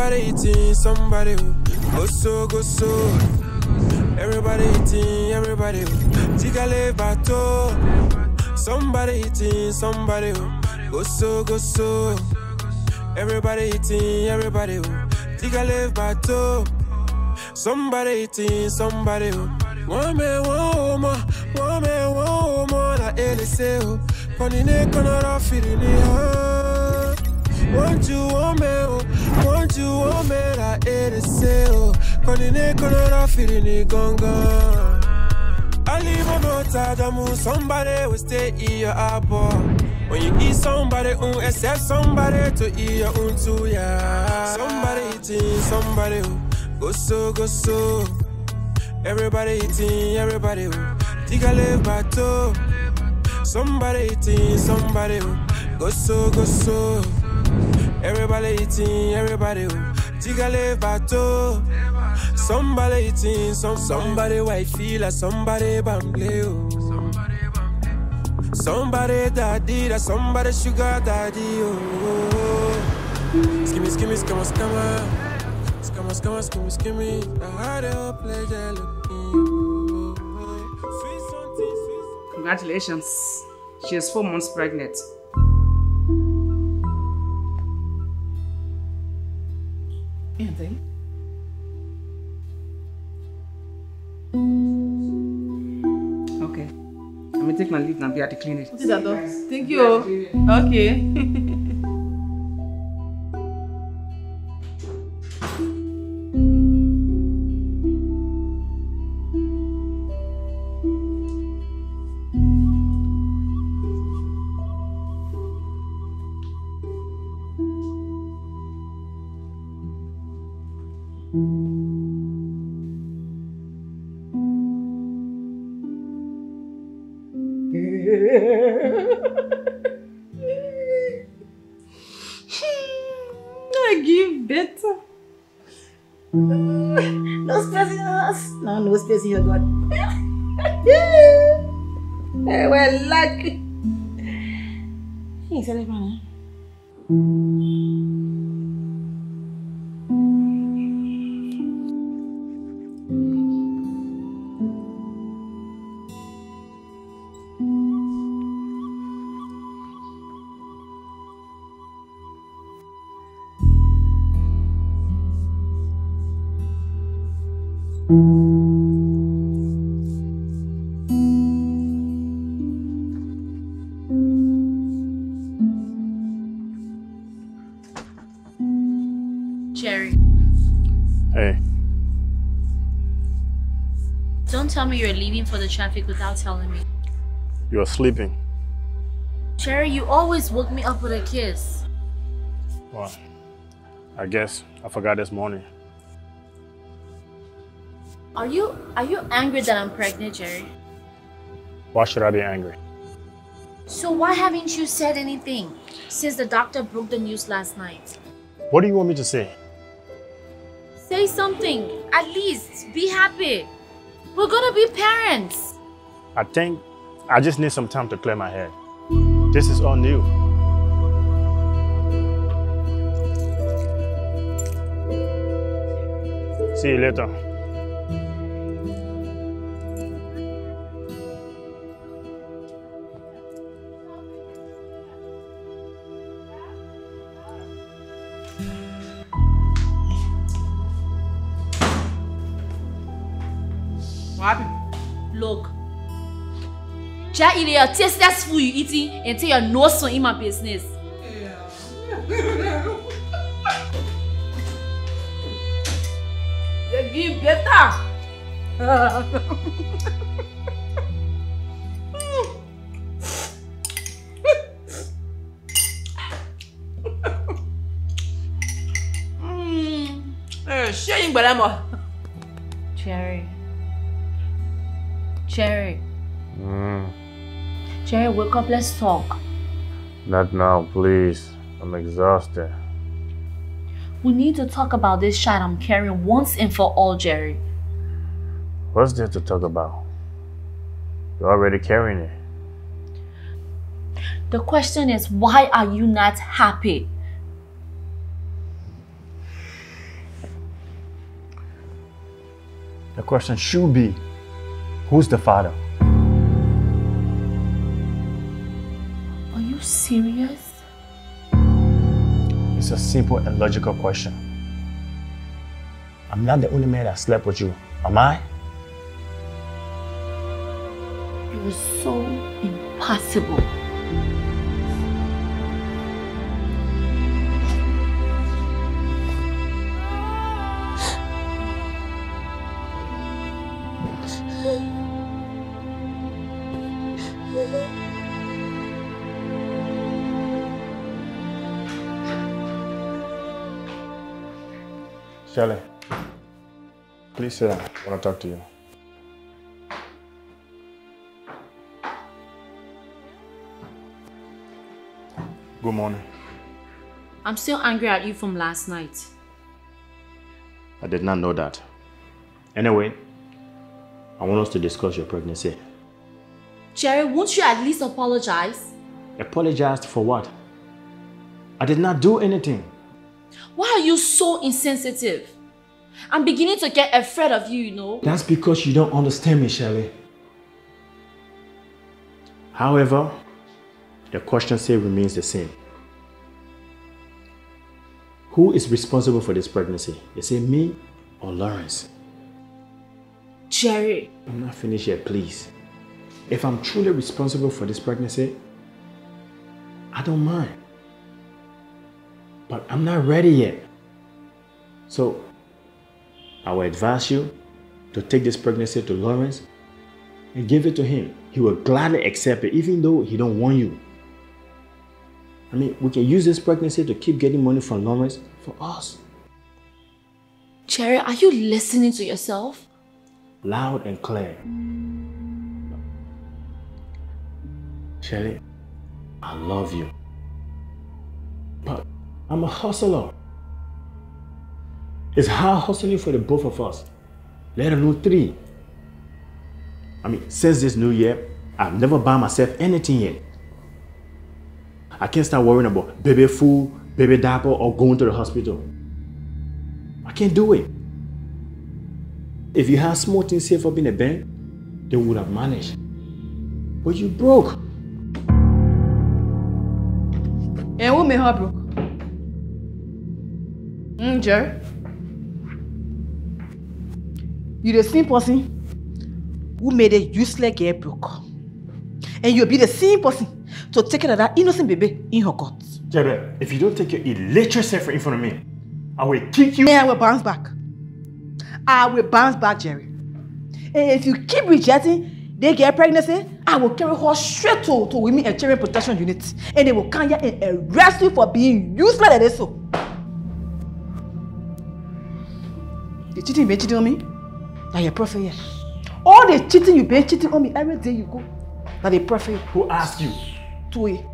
Somebody eating, somebody go so, go so. Everybody eating, everybody Tigale bato. Somebody eating, somebody go so, go so. Everybody eating, everybody Tigale bato. Somebody eating, somebody one man, one woman, one man, one woman, la LSE. Konine konora firini ha. Want you, one you, one man, la LSE. Konine konora firini gonga. Ali mono tagamu, somebody will stay in your apple. When you eat somebody, um, accept somebody to eat your own too, yeah. Somebody eating, somebody, go so, go so. Everybody eating, everybody, Tiga live bato. Somebody eating, somebody, go so, go so. Everybody eating, everybody, Tiga live bato. Somebody eating, some somebody feel like somebody bamble. Oh. Somebody daddy, that somebody sugar daddy. Oh, skimmy, skimmy, skimmy, skimmy. Skimmy, skimmy, skimmy, skimmy. I had a pleasure looking oh. sweet Congratulations. She is four months pregnant. Anything? Okay. Let me take my leave now. Be at the clinic. See? Thank you. Okay. don't tell me you're leaving for the traffic without telling me. you are sleeping. Jerry, you always woke me up with a kiss. Well, I guess I forgot this morning. Are you are you angry that I'm pregnant, Jerry? Why should I be angry? So why haven't you said anything since the doctor broke the news last night? What do you want me to say? Say something. At least be happy. We're gonna be parents. I think I just need some time to clear my head. This is all new. See you later. Just eat your tasteless food you eating until your nose in my business. They give better. Ṣé yín gbẹ̀rẹ̀ mọ̀? Jerry. Jerry. Mm, Jerry, wake up, let's talk. Not now, please. I'm exhausted. We need to talk about this child I'm carrying once and for all, Jerry. What's there to talk about? You're already carrying it. The question is, why are you not happy? The question should be, who's the father? It's a simple and logical question. I'm not the only man that slept with you, am I? You're so impossible. Shelley, please sit down. I want to talk to you. Good morning. I'm still angry at you from last night. I did not know that. Anyway, I want us to discuss your pregnancy. Jerry, won't you at least apologize? Apologized for what? I did not do anything. Why are you so insensitive? I'm beginning to get afraid of you, you know. That's because you don't understand me, Shelley. However, the question still remains the same. Who is responsible for this pregnancy? Is it me or Lawrence? Jerry, I'm not finished yet, please. If I'm truly responsible for this pregnancy, I don't mind. But I'm not ready yet. So, I will advise you to take this pregnancy to Lawrence and give it to him. He will gladly accept it, even though he don't want you. I mean, we can use this pregnancy to keep getting money from Lawrence for us. Jerry, are you listening to yourself? Loud and clear. Shelly, I love you. But I'm a hustler. It's hard hustling for the both of us, let alone three. I mean, since this new year, I've never bought myself anything yet. I can't start worrying about baby food, baby diaper, or going to the hospital. I can't do it. If you had small things saved up in the bank, they would have managed. But you broke. And who made her broke? Mm, Jerry. You the same person who made a useless girl broke. And you'll be the same person to take care of that innocent baby in her guts. Jebe, if you don't take your illiterate self in front of me, I will kick you. And I will bounce back. I will bounce back, Jerry. And if you keep rejecting they get pregnancy, I will carry her straight to, to Women and Children Protection Unit. And they will come here and arrest you for being useless like this. So. The cheating you been cheating on me? Now you're prophet here. All the cheating you been cheating on me every day you go. Now they prophet Who asked you? to it.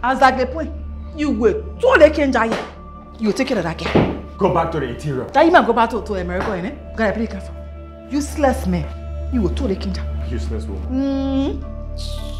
As that the point, you will totally change here. You take care of that girl. Go back to the interior. That you might go back to, to America, innit? Gotta be careful. Useless man. You will totally her. Useless woman. Mm.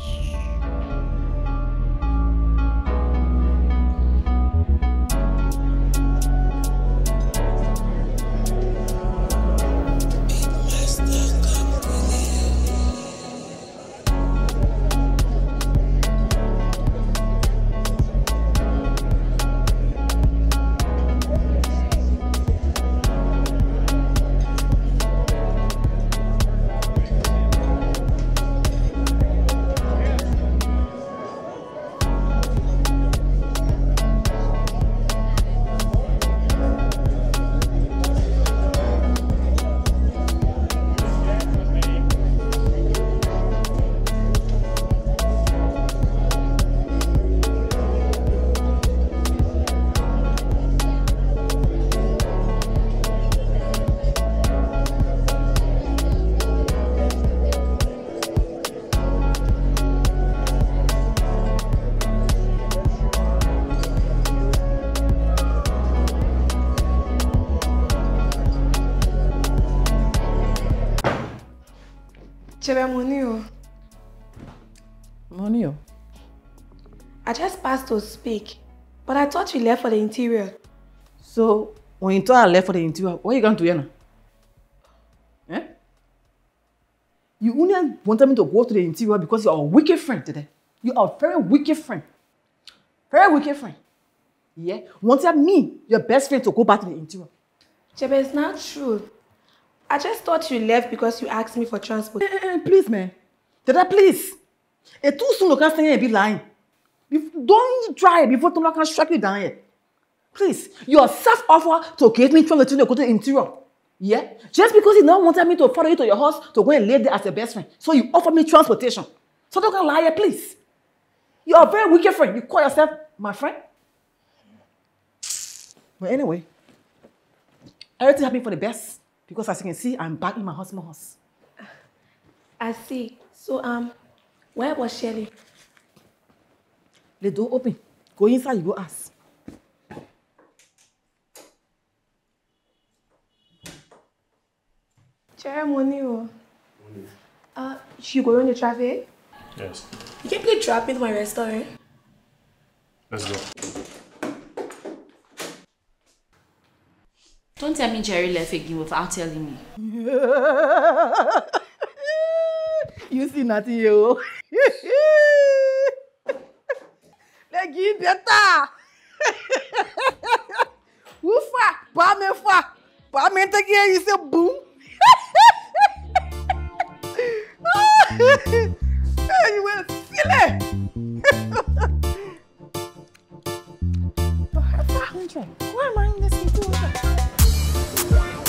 Chebe money o. Money, oh. I just passed to speak, but I thought you left for the interior. So, when you thought I left for the interview, what are you going to do here now? You only wanted me to go to the interior because you're a wicked friend today. You are a very wicked friend. Very wicked friend. Yeah? Wanted me, your best friend, to go back to the interior. Jebe, it's not true. I just thought you left because you asked me for transport. Eh, eh, eh, please, man. Dada, please. It's too soon here and be lying. Don't try before Tola can strike you down here. Please, your self-offer to get me from the go to the interior. Yeah? Just because you now wanted me to follow you to your house to go and live there as your best friend. So you offer me transportation. So don't lie here, please. You are a very wicked friend. You call yourself my friend? But anyway, everything happened for the best. Because as you can see, I'm back in my husband's house. I see. So, um, where was Shelly? The door open. Go inside, you go ask. Ceremony. oh. Uh, she going to traffic? Yes. You can play trap in my restaurant. Let's go. Don't tell me Jerry left again without telling me. you see nothing, yo. Give better. Ufa, pa me fa. Pa me here, you say boom. Hey, you will feel it. Why am I in this situation? Wow.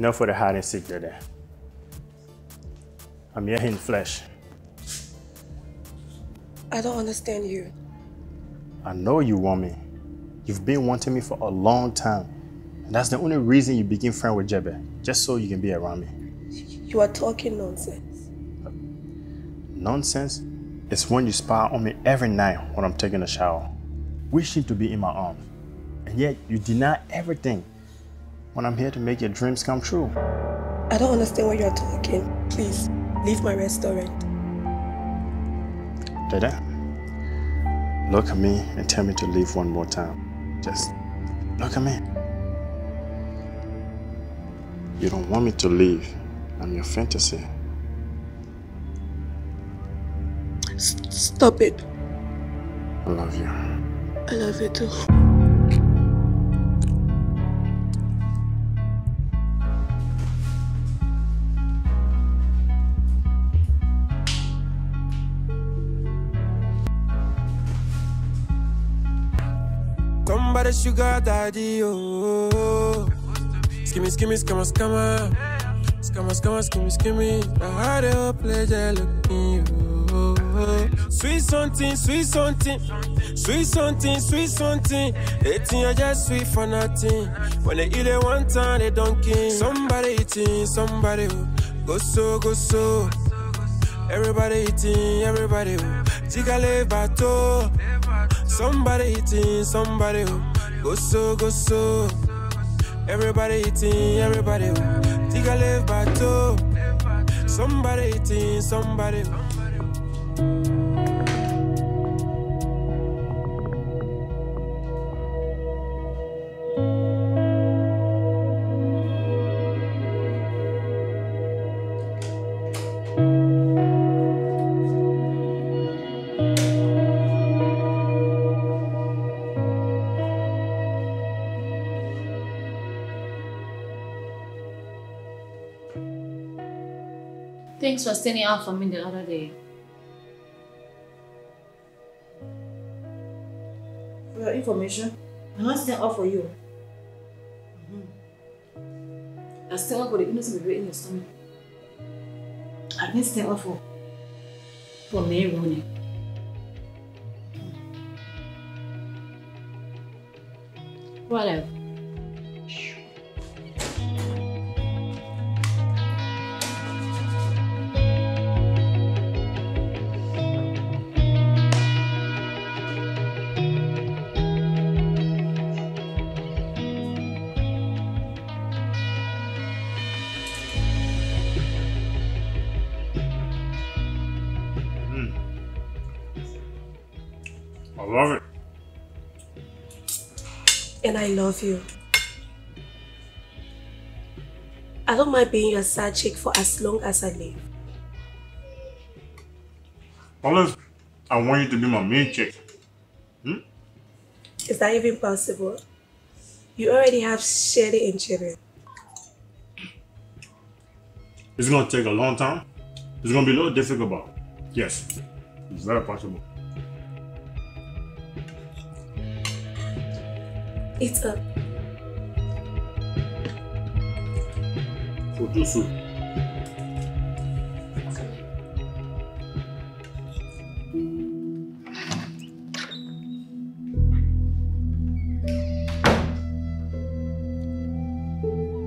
Enough for the hide and seek there. I'm here in flesh. I don't understand you. I know you want me. You've been wanting me for a long time. And that's the only reason you became friend with Jebe, just so you can be around me. You are talking nonsense. Nonsense is when you spy on me every night when I'm taking a shower, wishing to be in my arms. And yet you deny everything when I'm here to make your dreams come true. I don't understand what you are talking. Please, leave my restaurant. Dada, look at me and tell me to leave one more time. Just look at me. You don't want me to leave. I'm your fantasy. S- stop it. I love you. I love you too. Somebody sugar daddy, oh. Skimmy, skimmy, scammer, scammer. Scammer, scammer, skimmy, skimmy. I had a whole pleasure looking you. Oh. Sweet something, sweet something. Sweet something, sweet something. They think I just sweet for nothing. When they eat it one time, they don't king. Somebody eating, somebody oh. go so, go so. Everybody eating, everybody oh. Jigale bato. Somebody eating, somebody oh. Go so, go so. Everybody eating, everybody oh. Jigale bato. Somebody eating, somebody. oh. Prince was standing up for me the other day. For your information, I'm not standing up for you. Mm -hmm. I stand up for the innocent people in your stomach. I didn't stand up for, for me running. Whatever. I love you. I don't mind being your side chick for as long as I live. Unless I want you to be my main chick. Hmm? Is that even possible? You already have Sherry and children. It's gonna take a long time. It's gonna be a little difficult, but yes, it's very possible. Eat up. For too soon.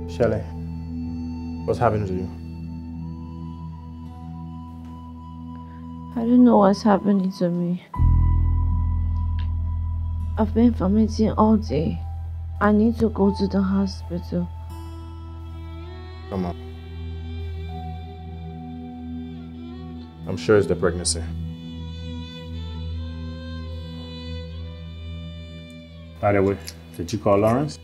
Shelly, what's happening to you? I don't know what's happening to me. I've been vomiting all day. I need to go to the hospital. Come on. I'm sure it's the pregnancy. By the way, did you call Lawrence?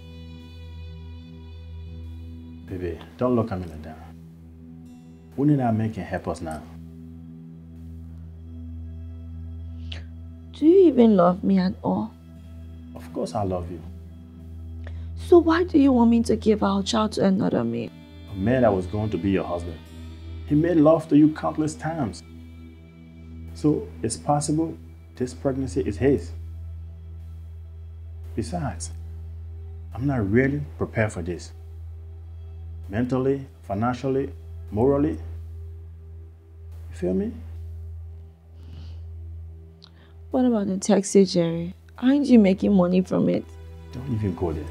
Baby, don't look at me like that. Wouldn't that make it help us now? Do you even love me at all? Of course I love you. So why do you want me to give our child to another man? A man that was going to be your husband. He made love to you countless times. So it's possible this pregnancy is his. Besides, I'm not really prepared for this. Mentally, financially, morally. You feel me? What about the taxi, Jerry? Aren't you making money from it? Don't even go there.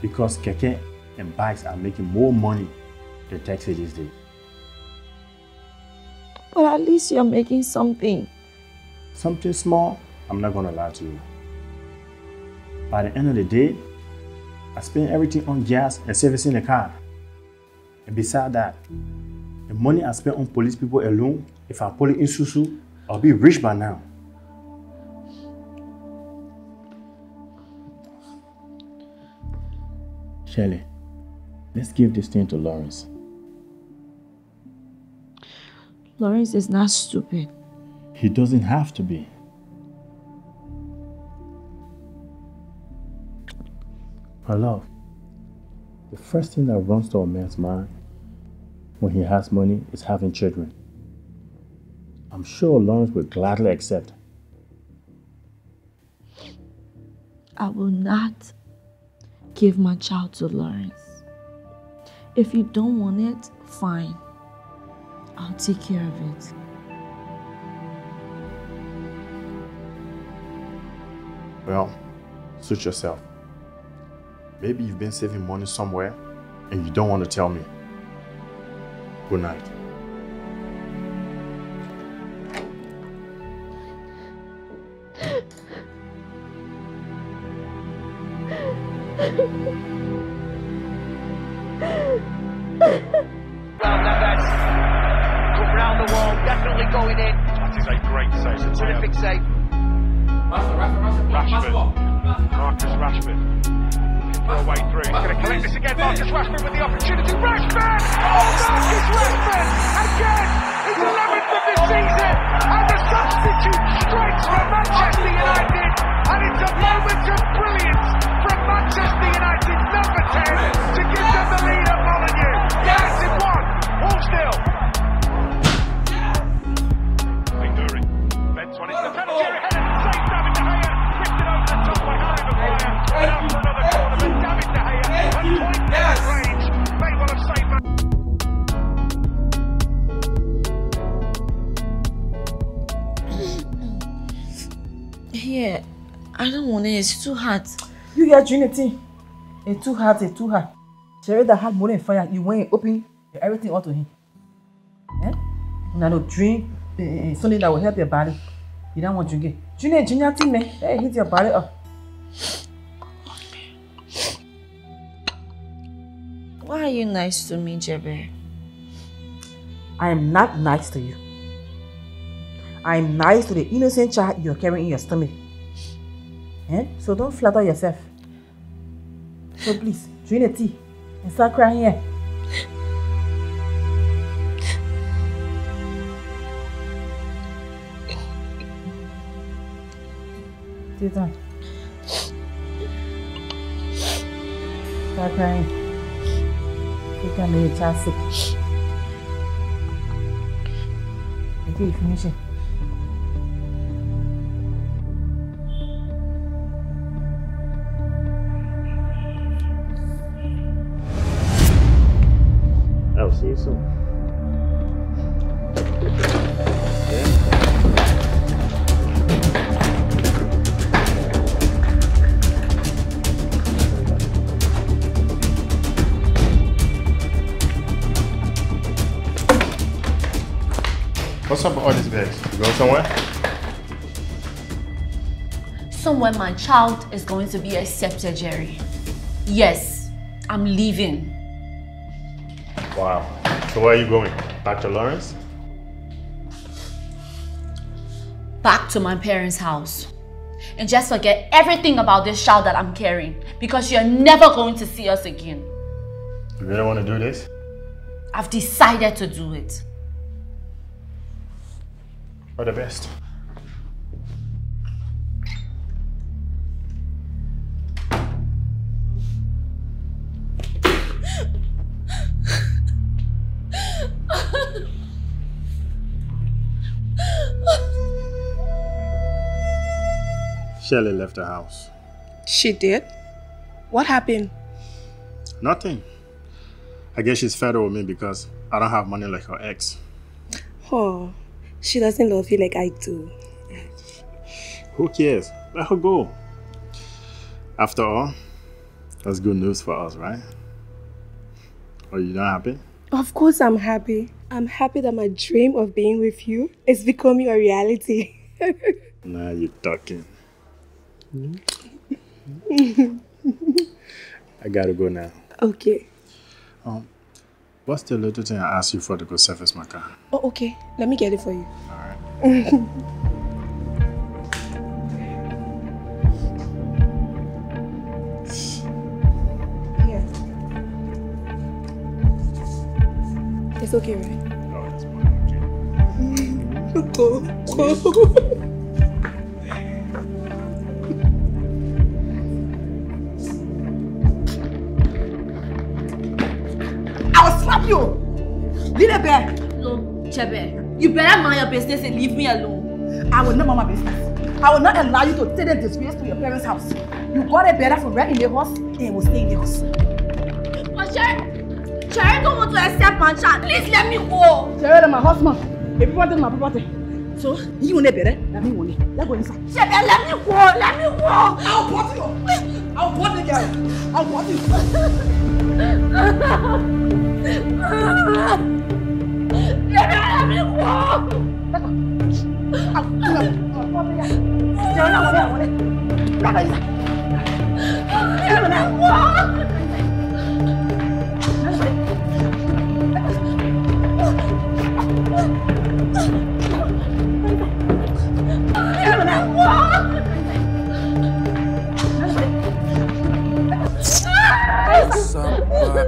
Because keke and bikes are making more money than taxi these days. But at least you're making something. Something small, I'm not gonna lie to you. By the end of the day, I spend everything on gas and servicing the car. And beside that, the money I spend on police people alone, if I pull it in Susu, I'll be rich by now. Shelley, let's give this thing to Lawrence. Lawrence is not stupid. He doesn't have to be. My love, the first thing that runs to a man's mind when he has money is having children. I'm sure Lawrence will gladly accept. I will not give my child to Lawrence. If you don't want it, fine. I'll take care of it. Well, suit yourself. Maybe you've been saving money somewhere and you don't want to tell me. Good night. Round that that's round the wall, definitely going in. That is a great save. It's a terrific save. Rashford. Marcus Rashford. Looking for a way through. He's going to collect this again. Marcus Rashford with the opportunity. Rashford! Oh, Marcus Rashford! Again! His 11th of the season! And the substitute strikes for Manchester United! And it's a moment I don't want it. It's too hot. You get Trinity. A two heart, a two heart. Sherry that had money and fire, you went open everything all to him. Eh? Now no drink uh, something that will help your body. You don't want to drink it. A ginger tea, man. Hey, hit your body up. Why are you nice to me, Jebe? I am not nice to you. I am nice to the innocent child you're carrying in your stomach. Eh? So don't flatter yourself. So please, drink the tea and start crying here. Sit down. Start crying. You can make your child sick. Until finish it. What's up with all these bags? You going somewhere? Somewhere my child is going to be accepted, Jerry. Yes, I'm leaving. Wow. So where are you going? Back to Lawrence? Back to my parents' house. And just forget everything about this child that I'm carrying because you're never going to see us again. You really want to do this? I've decided to do it. All the best. Shelley left the house. She did? What happened? Nothing. I guess she's fed up with me because I don't have money like her ex. Oh, she doesn't love you like I do. Who cares? Let her go. After all, that's good news for us, right? Are you not happy? Of course I'm happy. I'm happy that my dream of being with you is becoming a reality. Now you're talking. I gotta go now. okay. Um, what's the little thing I asked you for to go service, my car? Oh, okay. Let me get it for you. Alright. Here. It's okay, right? No, that's fine. Okay. Go, go. Bear! Look, Chebe, you better mind your business and leave me alone. I will not mind my business. I will not allow you to take the disgrace to your parents' house. You got a better from in Lagos and you will stay in Lagos. But Jerry, Jerry don't want to accept my child. Please let me go. Jerry, my husband. If you want my property. So, you want a better? Let me want it. Let's go inside. Chebe, let me go. Let me go. I'll bother you. I'll bother you, girl. I'll bother you. Chebe, let me go. I'll bother you. Jerry, I want it. I want it. Let's go inside. Chebe, let me go. Somebody,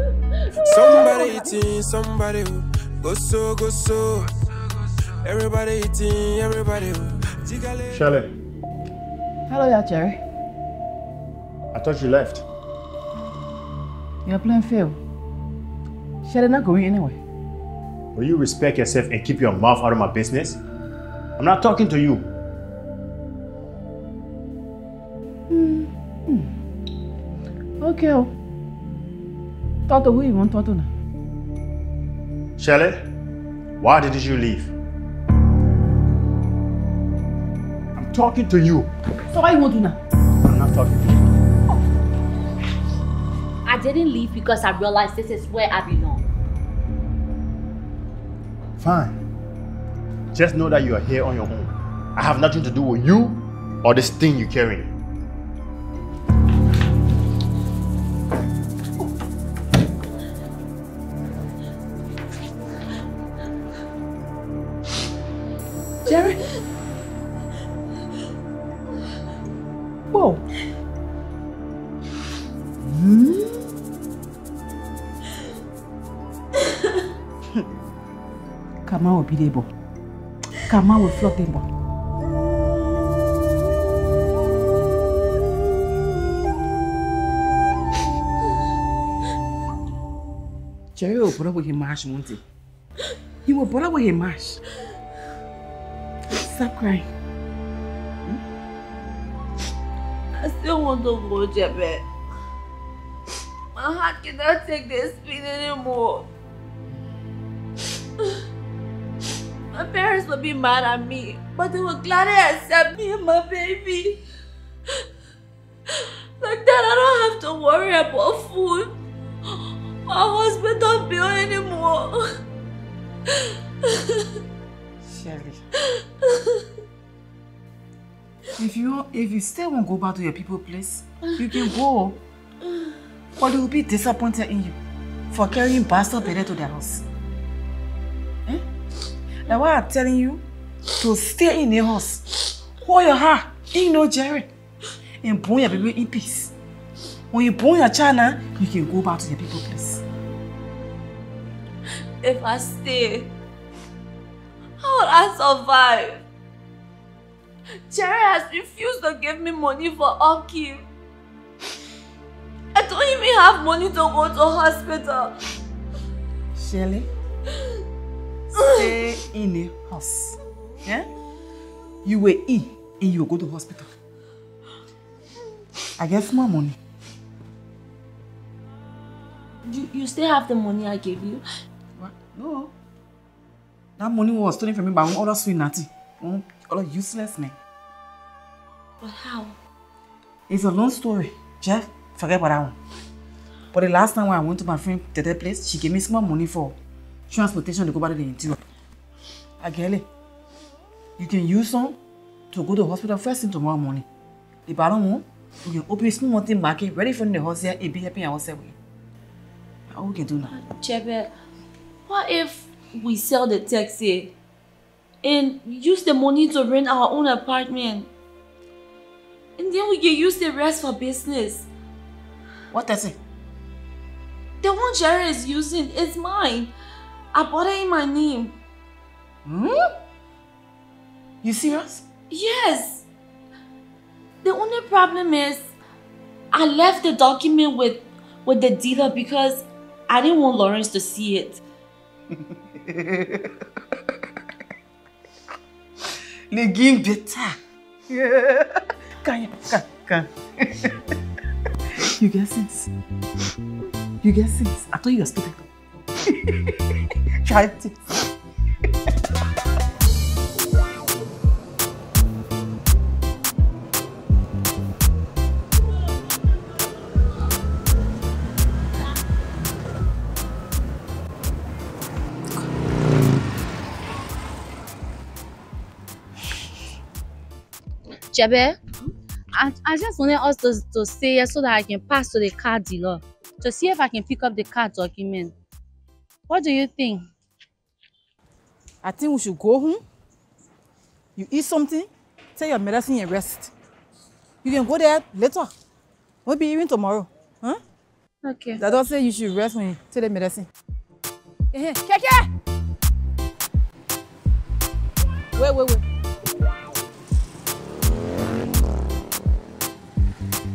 somebody eating, somebody oh. go so, go so. Everybody eating, everybody. Jigale. Shelley, Hello there, Jerry. I thought you left. You're playing fail. Shelly not going anywhere. Will you respect yourself and keep your mouth out of my business? I'm not talking to you. Hmm. Okay. oh. Talk to who you want to talk to now. Shelley, why did you leave? talking to you. So what you want to do now? I'm not talking to you. Oh. I didn't leave because I realized this is where I belong. Fine. Just know that you are here on your own. I have nothing to do with you or this thing you're carrying. Kama will be able. Kama will flog them. Jerry will put up with him mash, won't he? He will put up with him mash. Stop crying. I still want to go, Jebe. My heart cannot take this pain anymore. My parents will be mad at me, but they will gladly accept me and my baby. Like that, I don't have to worry about food. My husband don't bill anymore. Sherry. if you if you still won't go back to your people place, you can go. But they will be disappointed in you for carrying bastard Bede to their house. That's why I'm telling you to stay in the house. Hold your heart. Ain't no Jerry. And born your baby in peace. When you born your child now, you can go back to your people place. If I stay, how will I survive? Jerry has refused to give me money for upkeep. I don't even have money to go to hospital. Shirley, stay in the house. Yeah? You will eat and you will go to hospital. I get small money. You, you still have the money I gave you? What? No. That money was stolen from me by one other sweet natty. One other useless man. But how? It's a long story. Jeff, forget about that one. But the last time when I went to my friend Tete place, she gave me small money for transportation to go back to the interior. Agele, you can use some to go to the hospital first thing tomorrow morning. If I don't want, you can open a small mountain market ready for the house here and be happy ourselves. How we can do now? Chebe, what if we sell the taxi and use the money to rent our own apartment? And then we can use the rest for business. What taxi? The one Jerry is using is mine. I bought it in my name. Hmm? You serious? Yes. The only problem is I left the document with with the dealer because I didn't want Lawrence to see it. Game better. Can can can. You get sense. You get sense. I thought you were stupid. It. Jebe, I, I just wanted us to, to stay here so that I can pass to the car dealer to see if I can pick up the car document. What do you think? I think we should go home. You eat something, take your medicine and rest. You can go there later. Maybe even tomorrow. Huh? Okay. That don't say you should rest when you take the medicine. Eh, eh, Keke! Wait, wait, wait.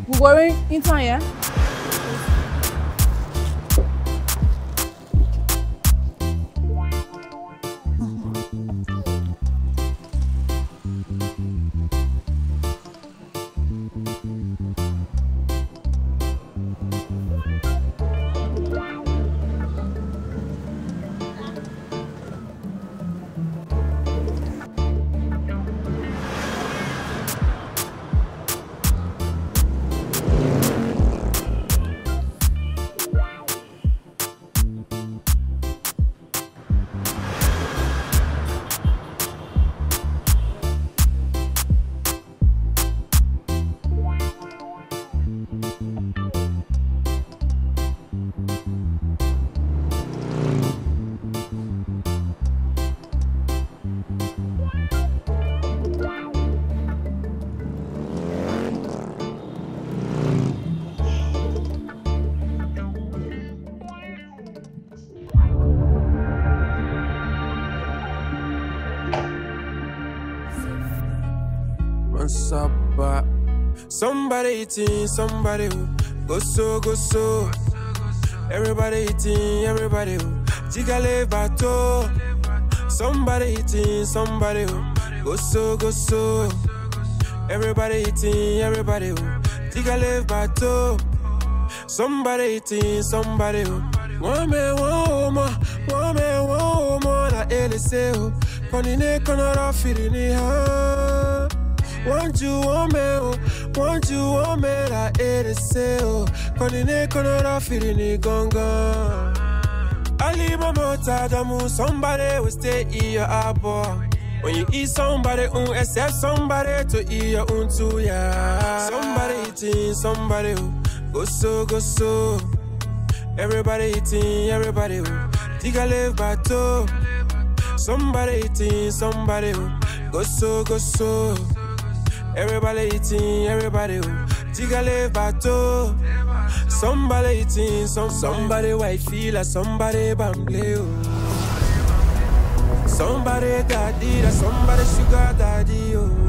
We going in time, yeah? Somebody eating, somebody oh. go so, go so. Everybody eating, everybody oh. Jigale bato. Somebody eating, somebody oh. go so, go so. Everybody eating, everybody oh. Jigale bato. Somebody eating, somebody oh. One man, one woman, one man, one woman. LC oh. Konine konora firini ha. Want you, one man. Want you. La LC oh. Konine konora firini gonga. Ali mama tadamu, somebody will stay in your apple. When you eat somebody, um, accept somebody to eat your own too, yeah. Somebody eating, somebody, go so, go so. Everybody eating, everybody. Tiga live bato. Somebody eating, somebody, go so, go so. Everybody eating, everybody. Tiga live bato. Somebody eating, some, somebody white feel somebody bamble. Somebody daddy, somebody sugar daddy, oh.